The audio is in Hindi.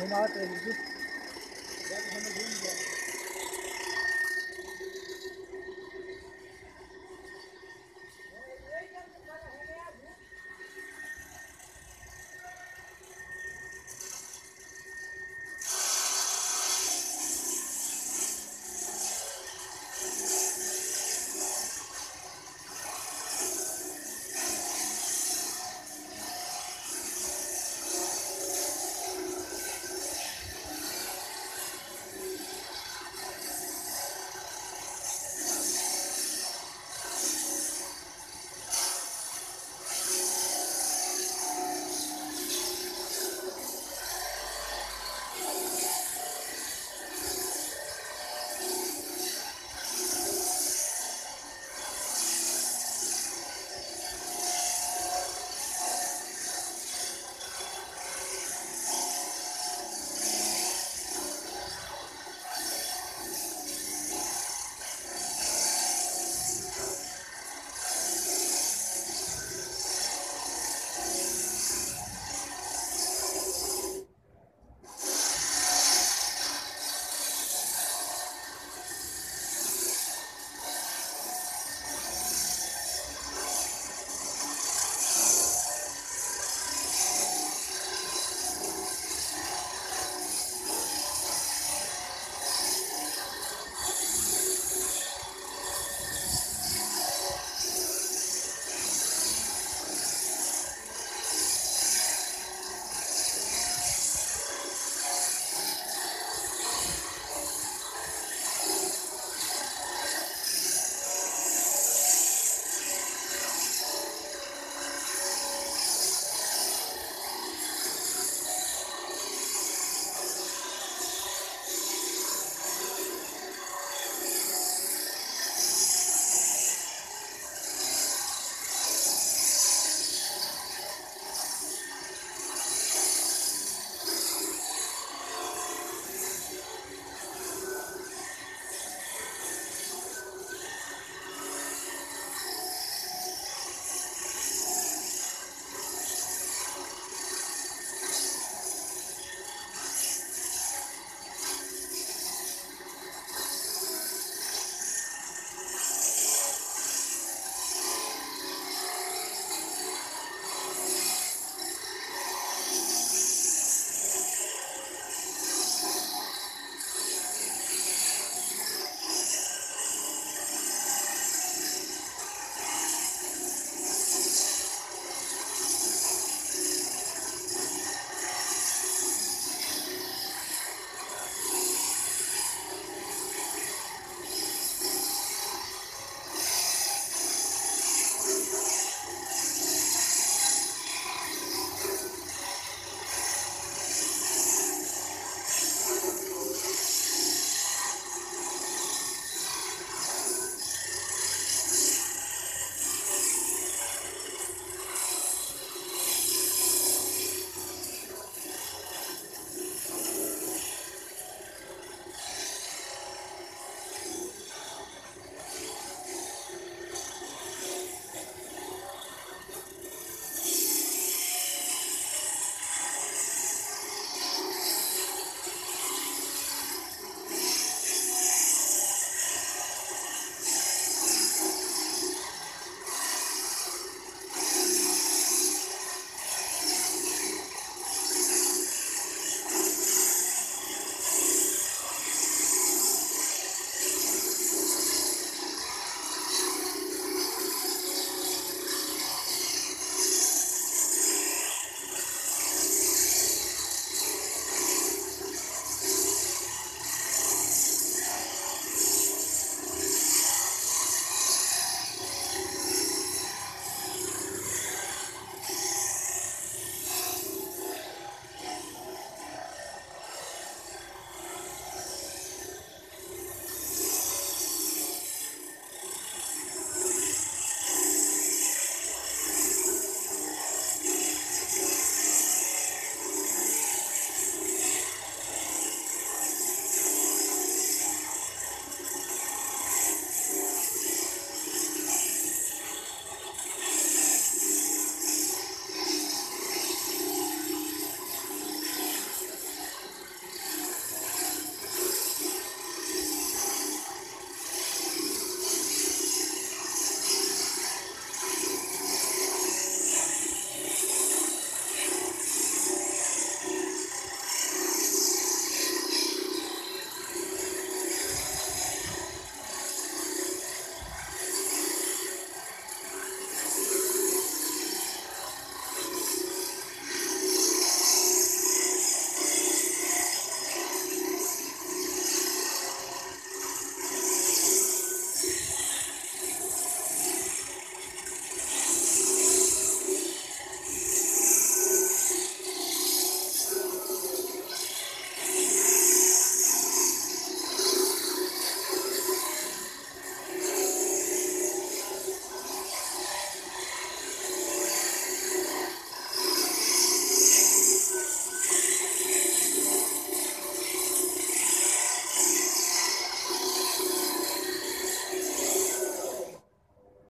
घुमा